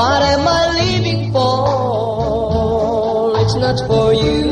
What am I living for? It's not for you.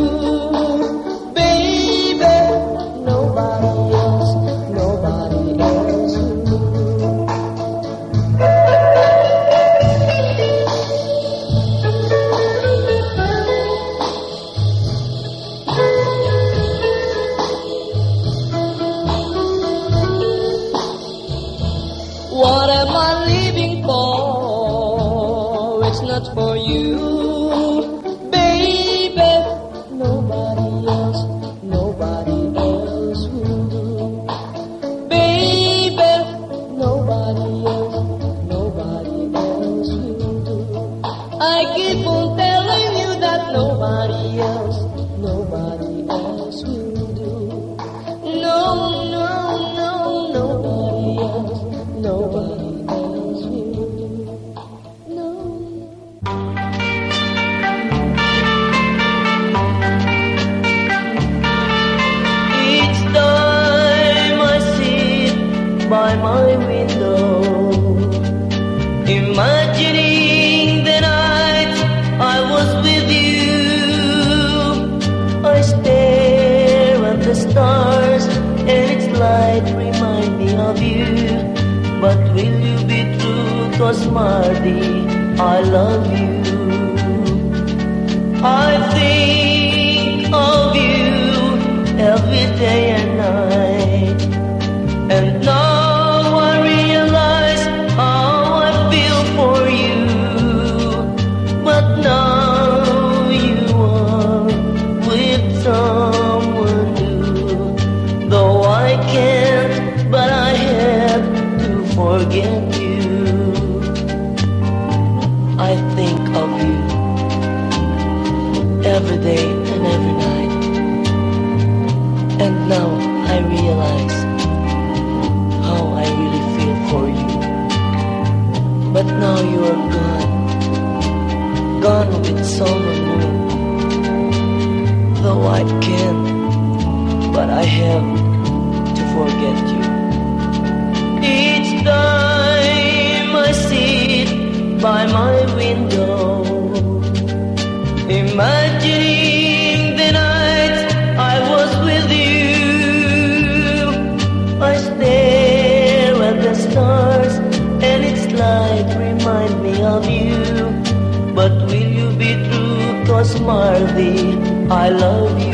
my window, imagining the night I was with you. I stare at the stars, and its light remind me of you. But will you be true? Cause Marley, I love you.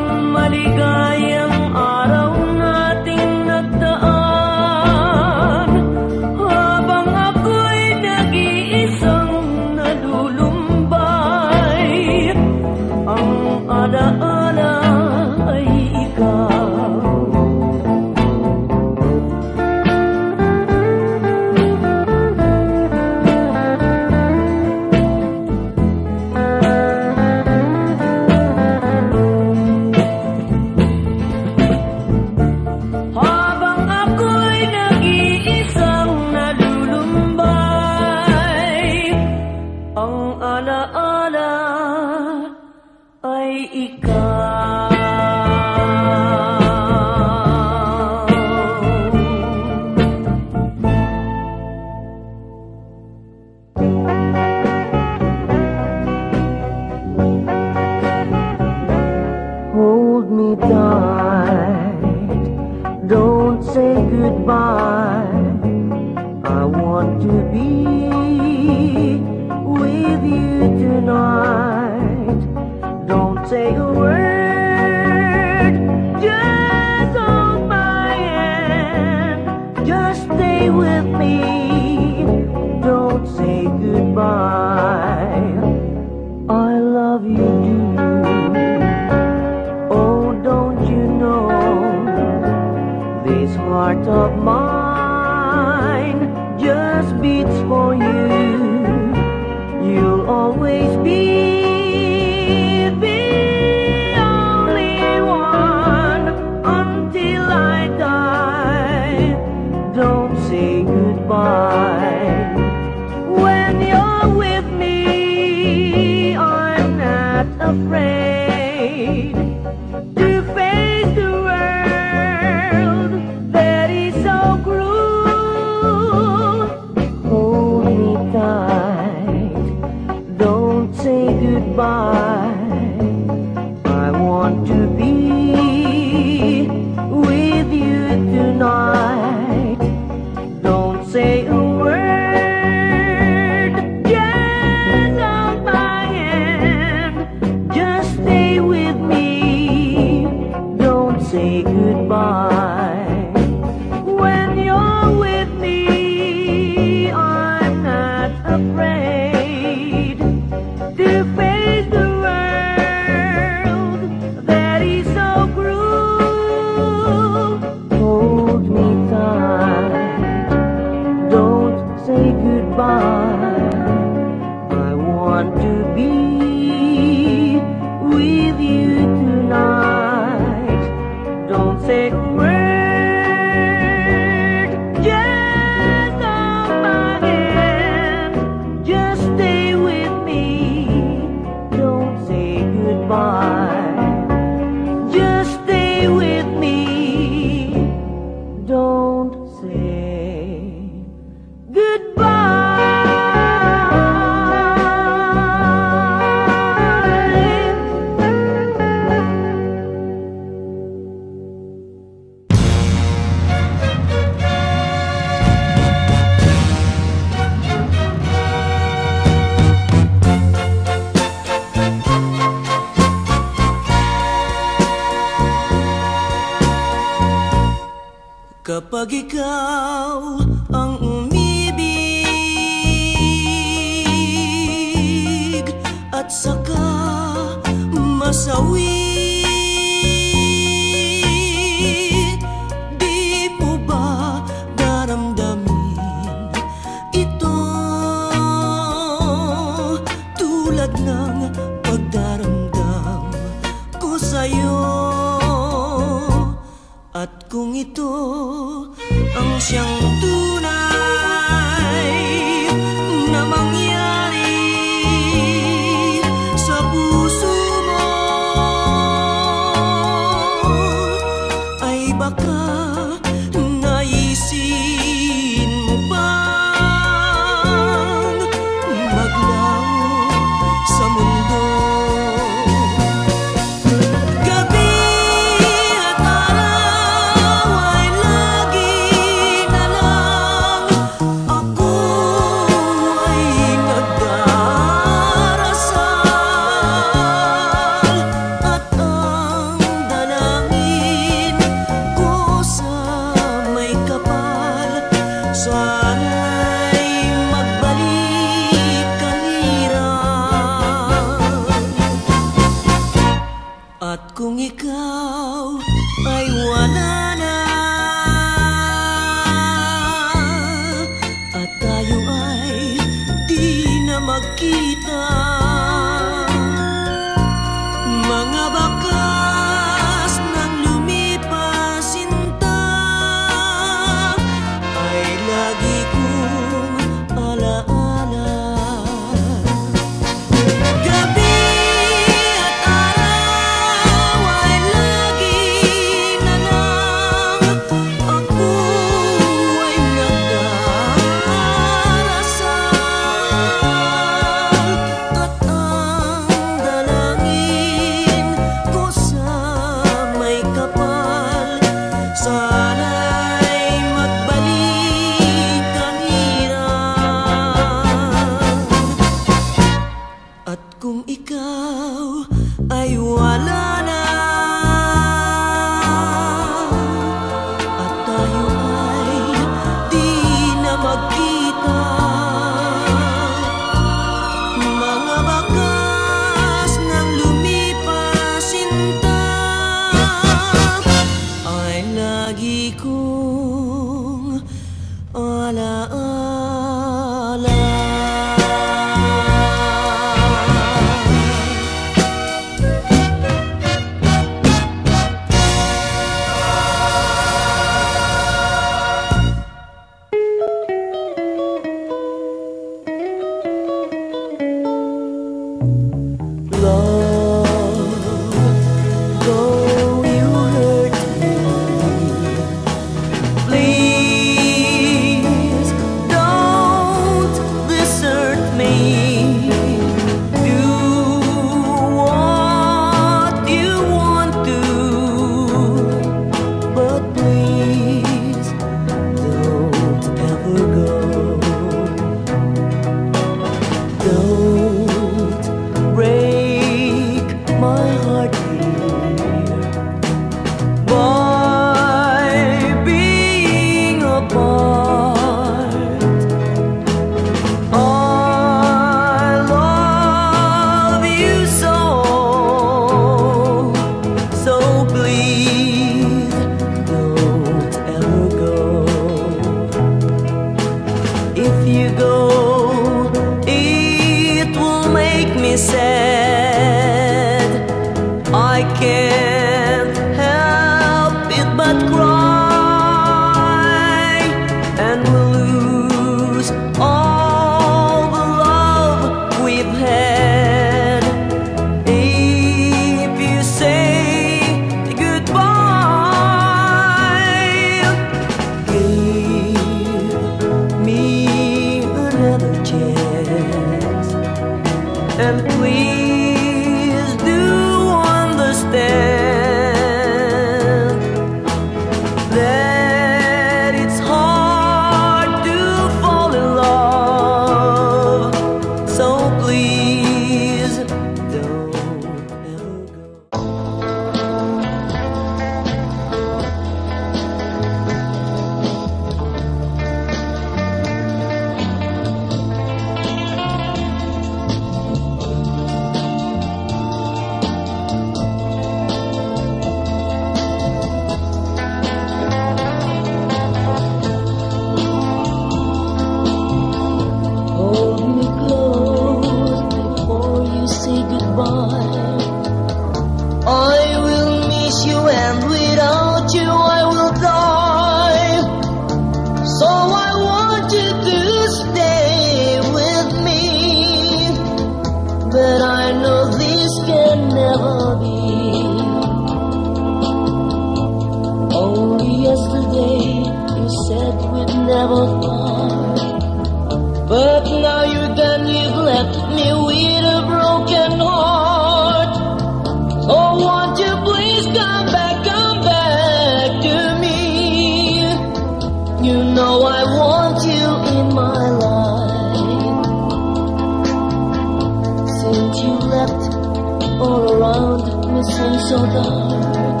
so dark.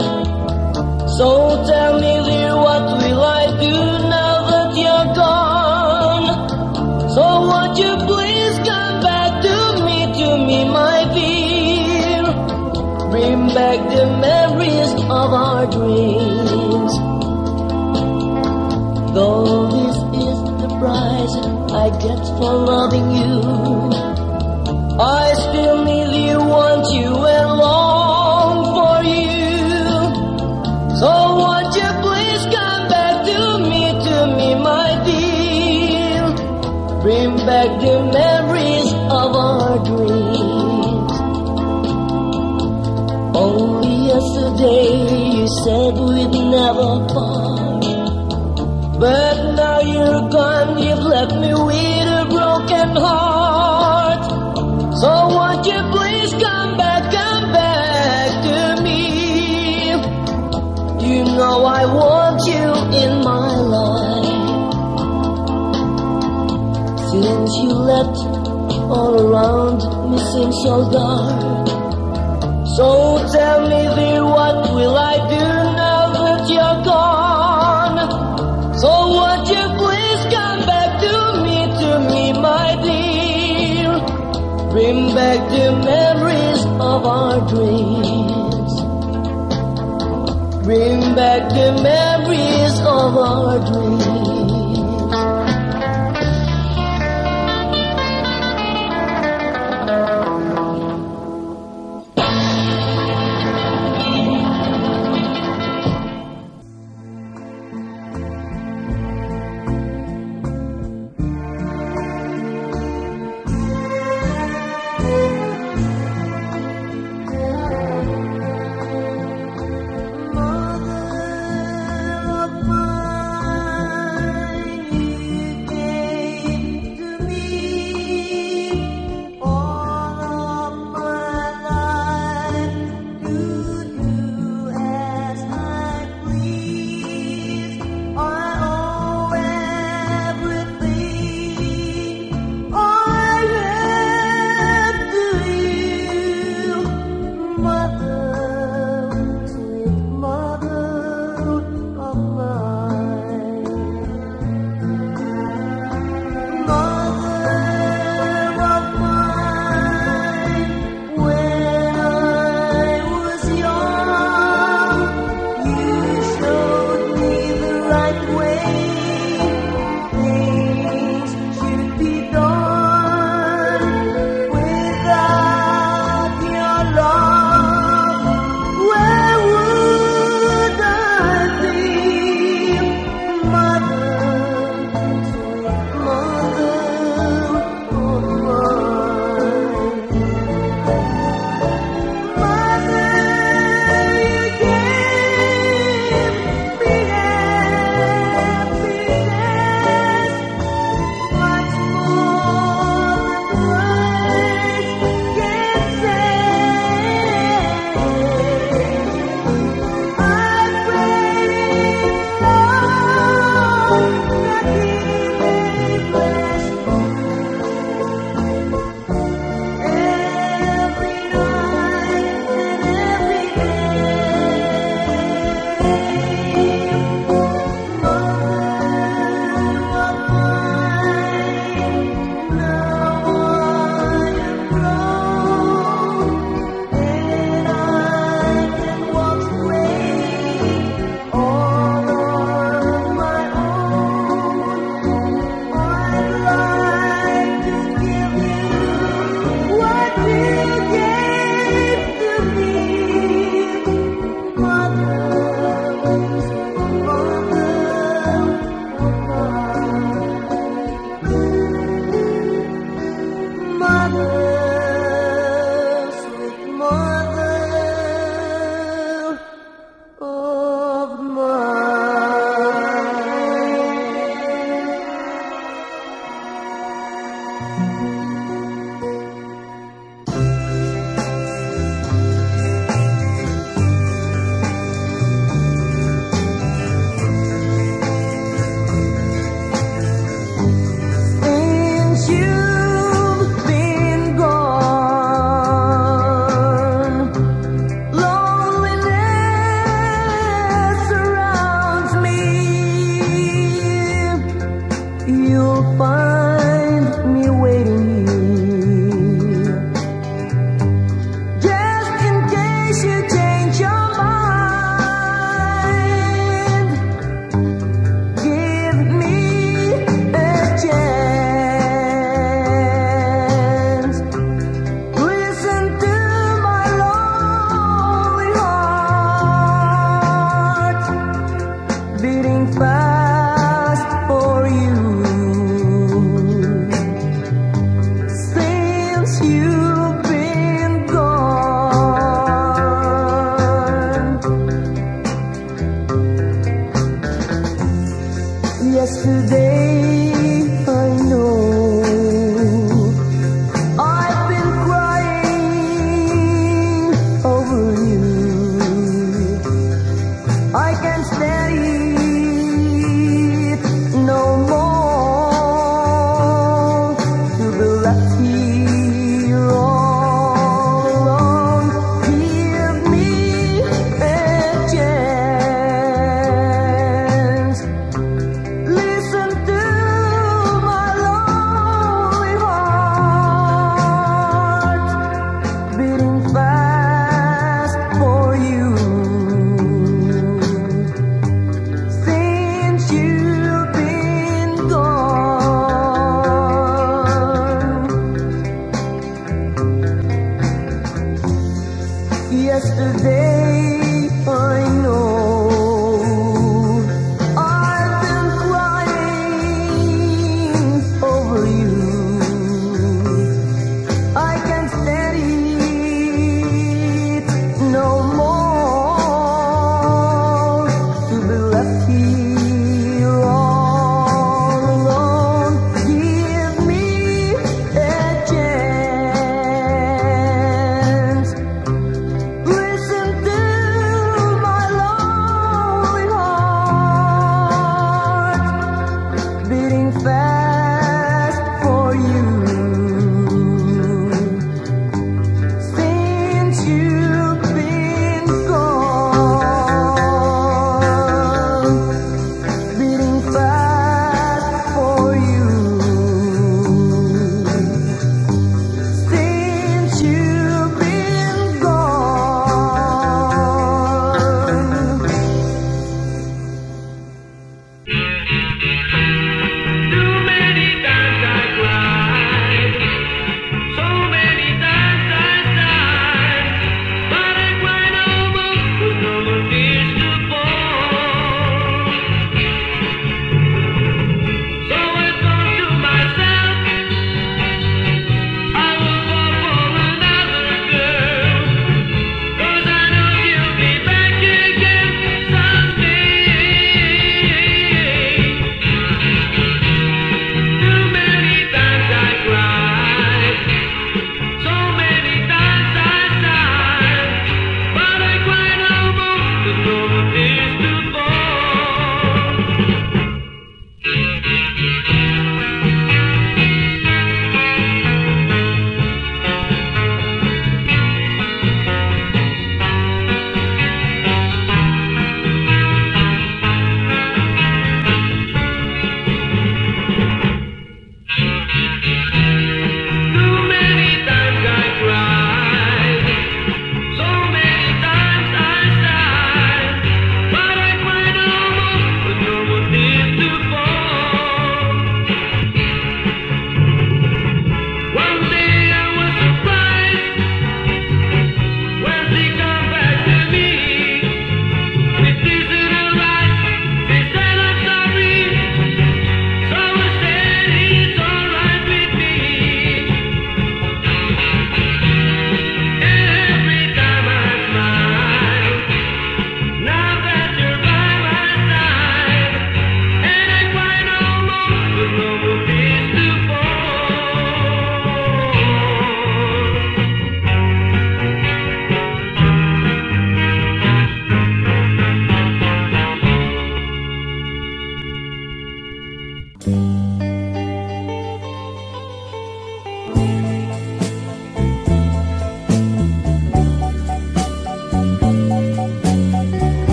So tell me, dear, what will I do now that you're gone? So won't you please come back to me, to me, my dear? Bring back the memories of our dreams. Though this is the price I get for loving so dark. So tell me, dear, what will I do now that you're gone? So won't you please come back to me, to me, my dear? Bring back the memories of our dreams. Bring back the memories of our dreams.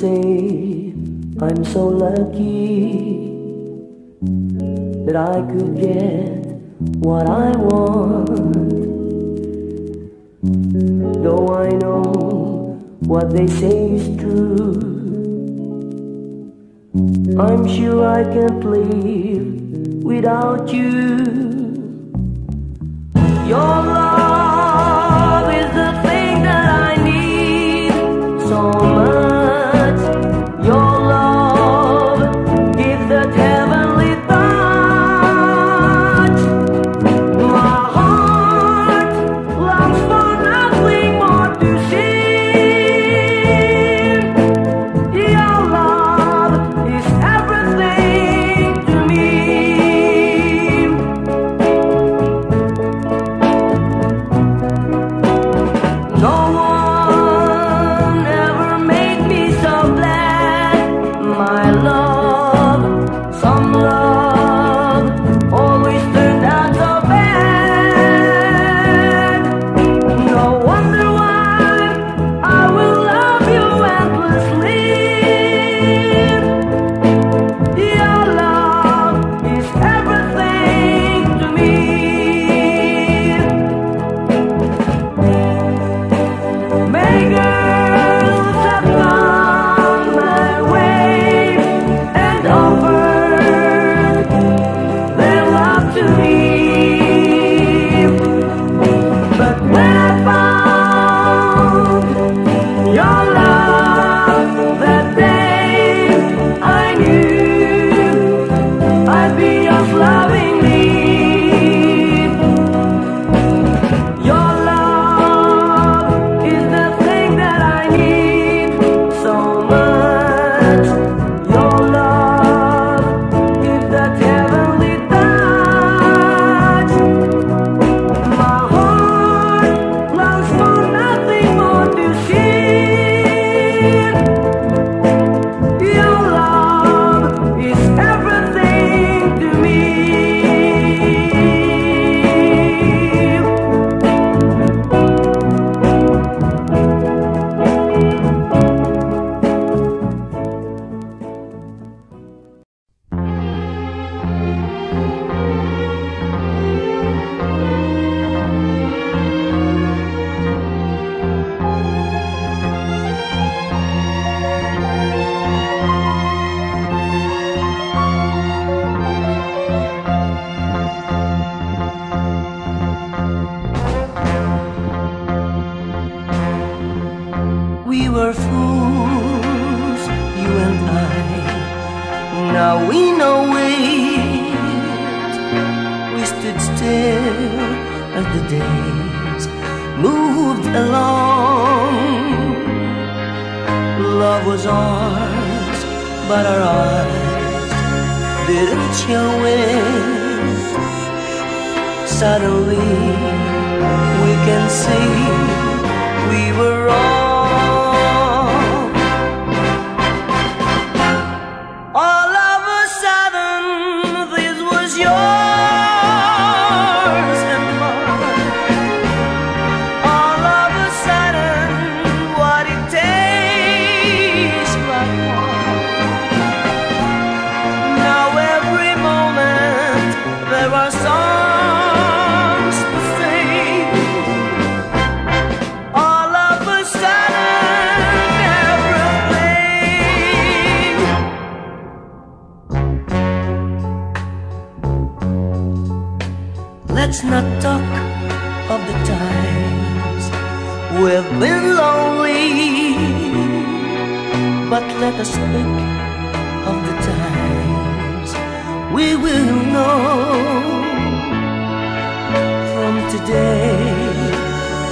say I'm so lucky that I could get what I want. Though I know what they say is true, I'm sure I can't live without you. Your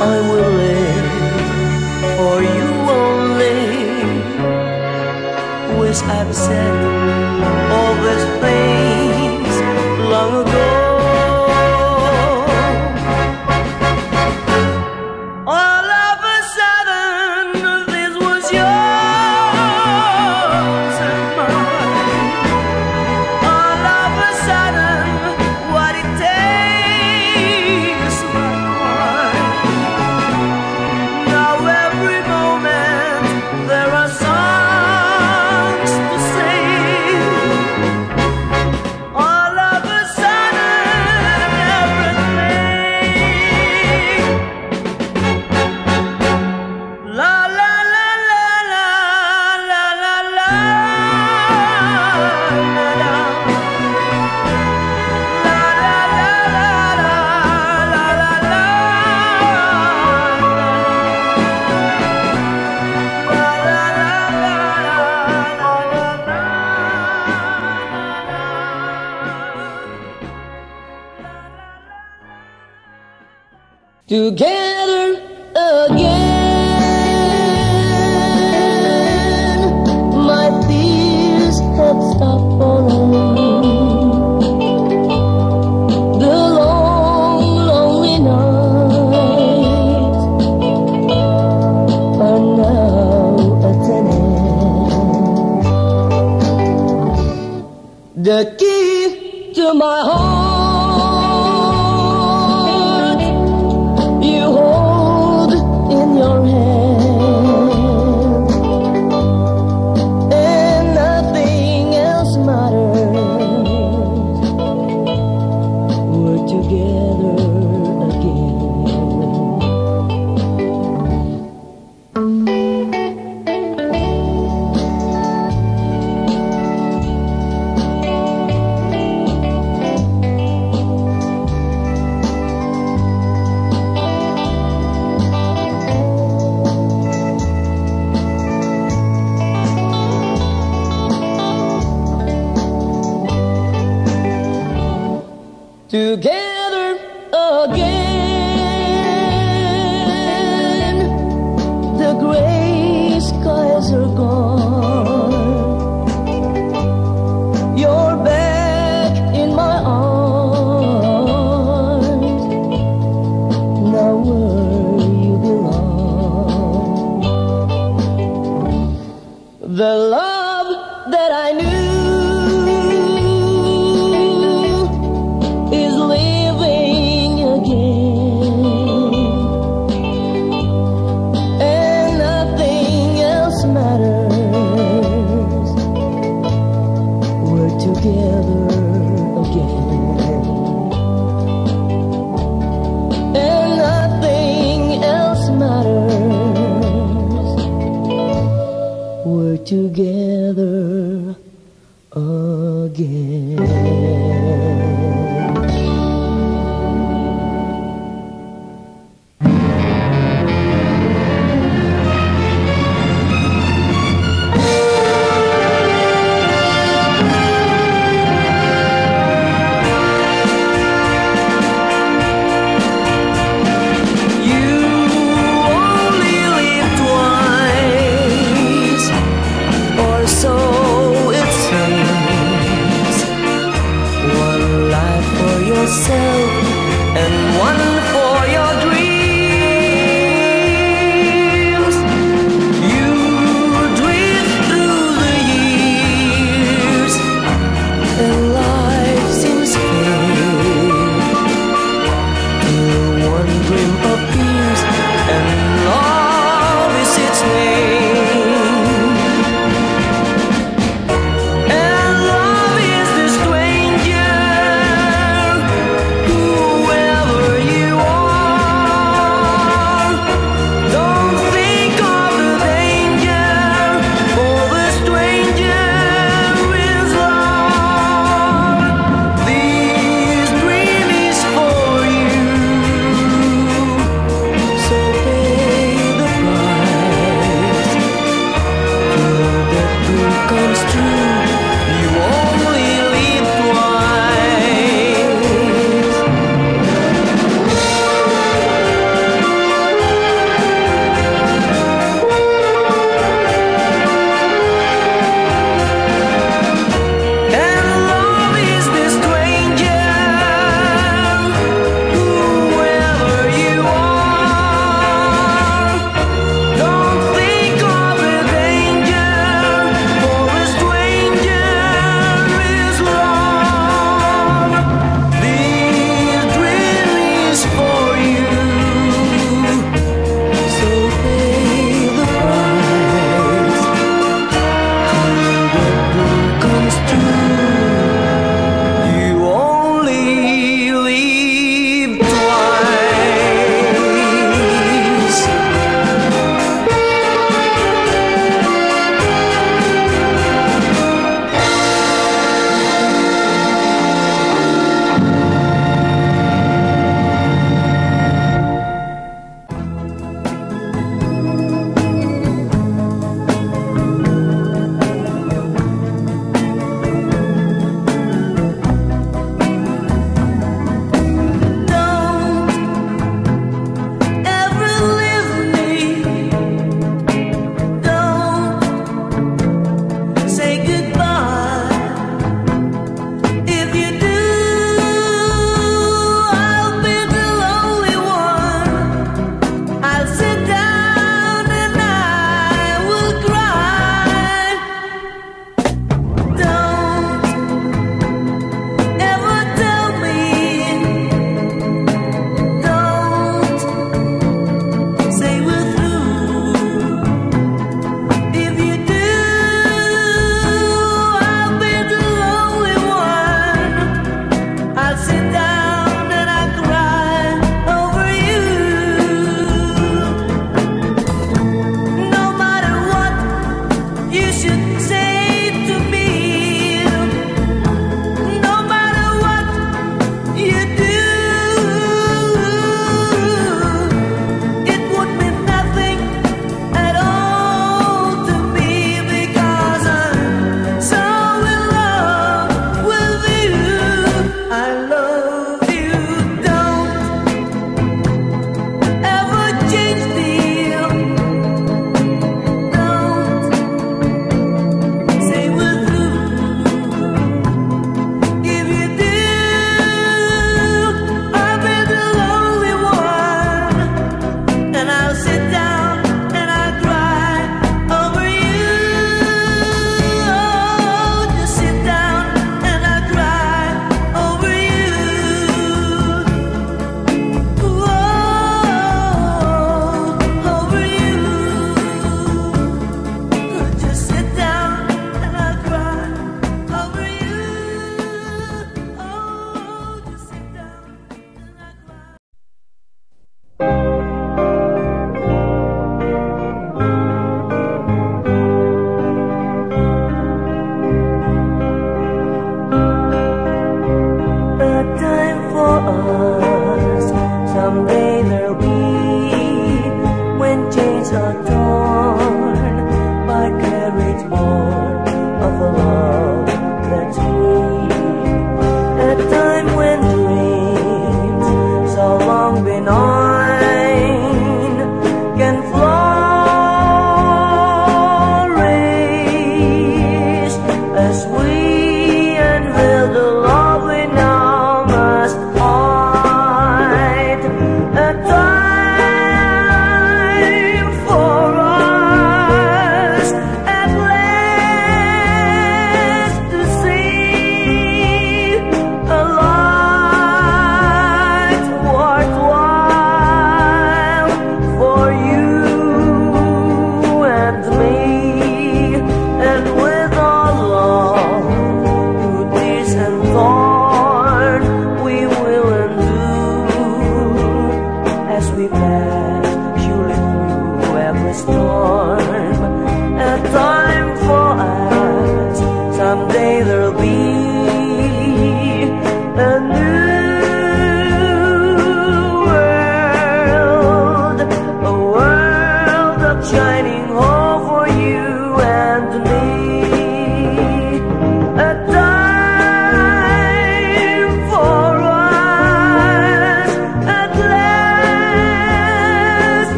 I will live for you only. Wish I've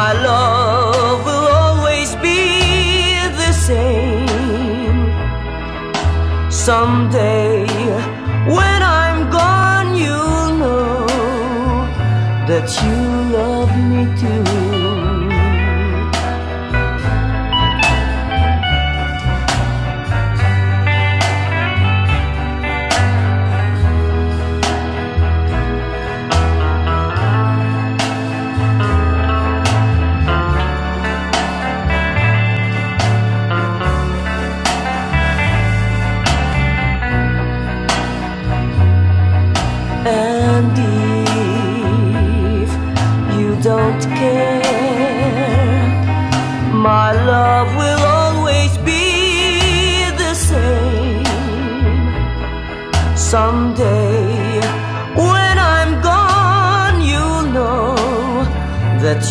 My love will always be the same. Someday, when I'm gone, you'll know that you love me too.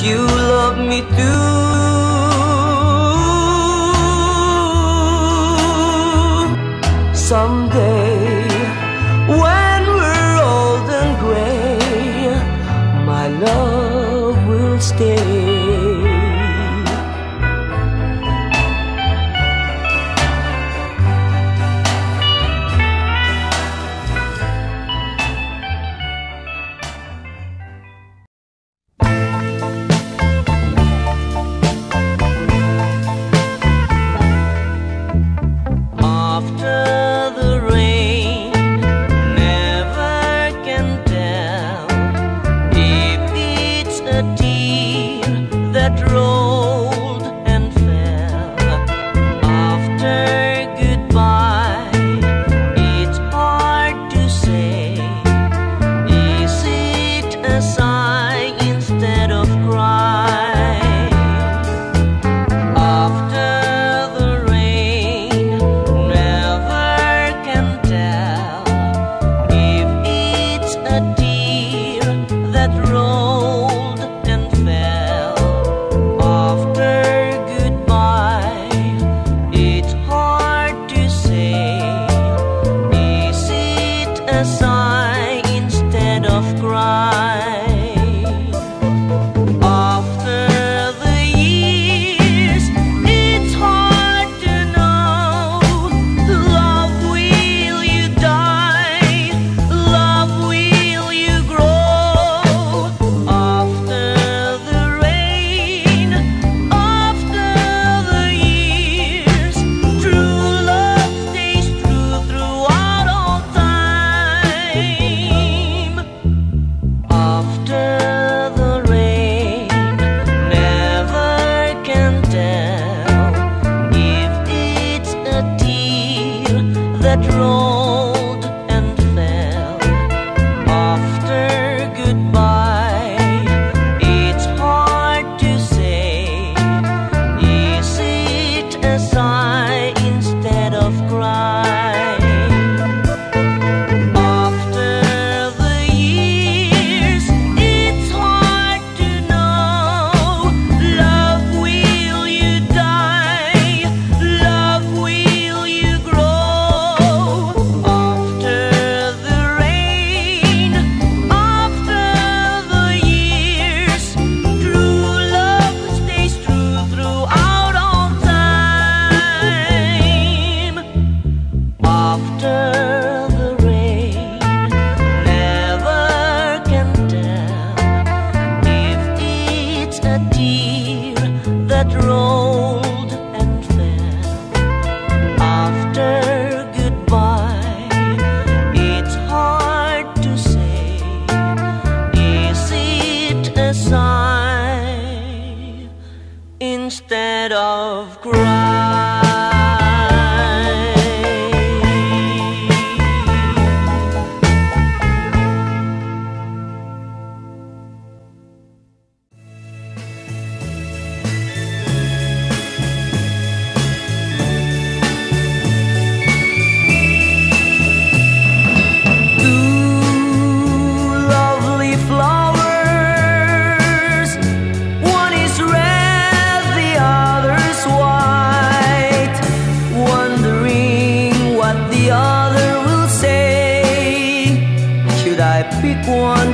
you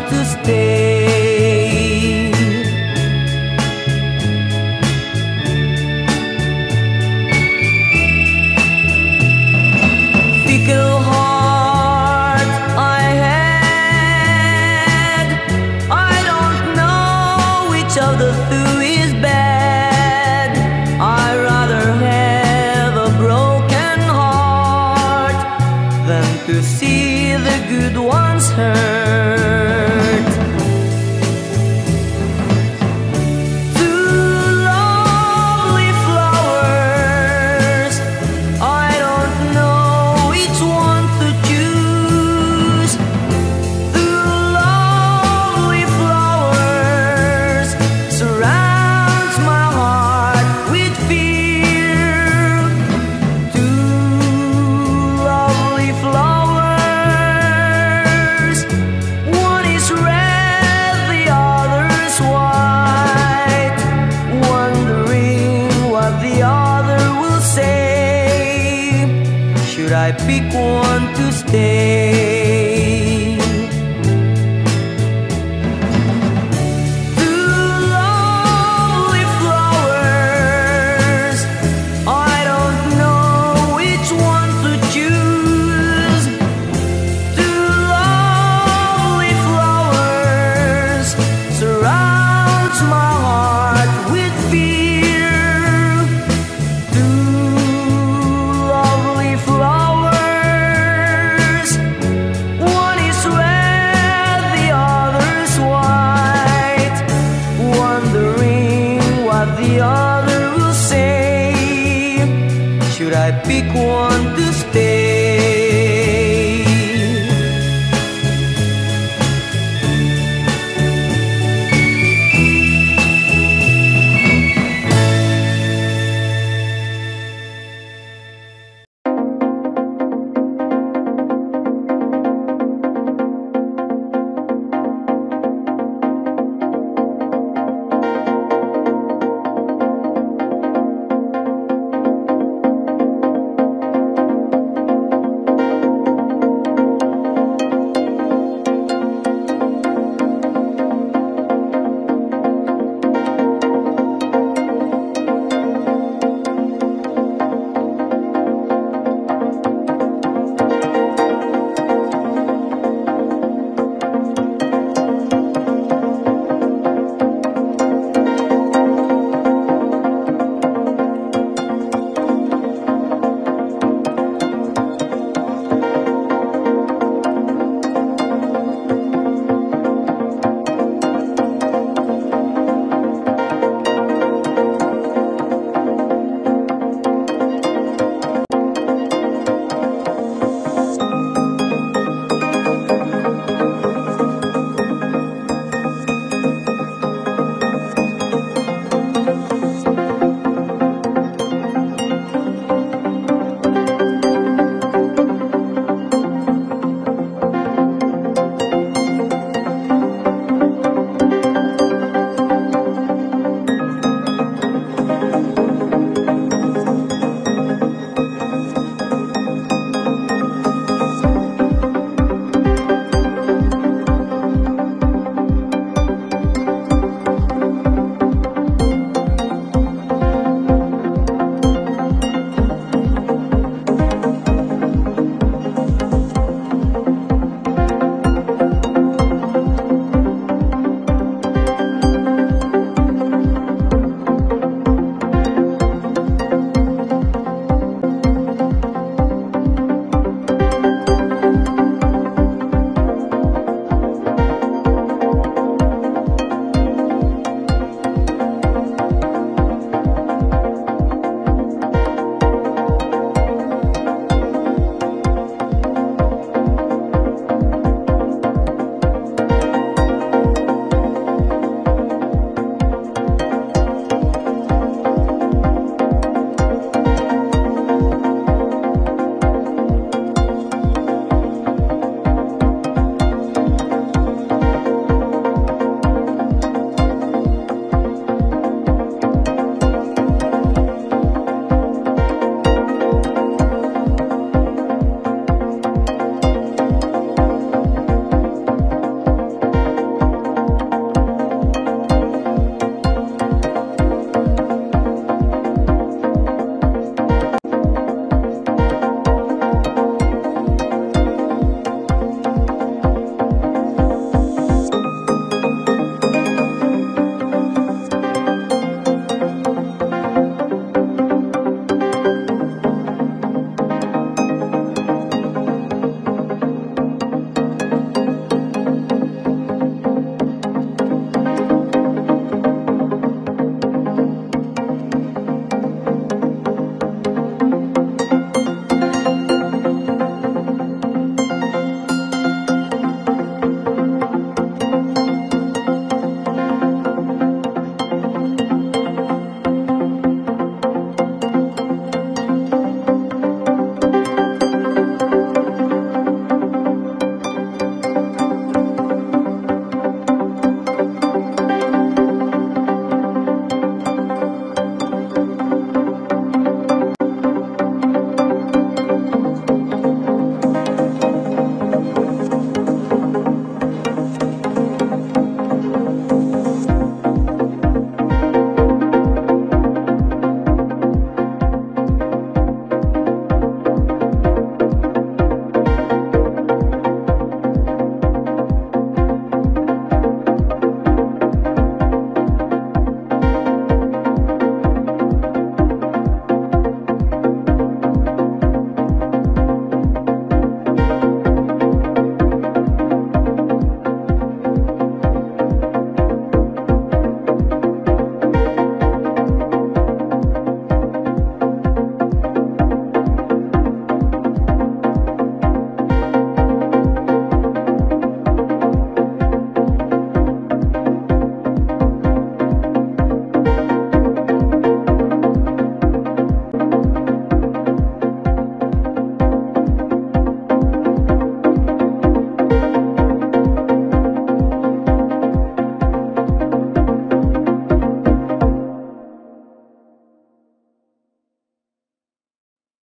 to stay?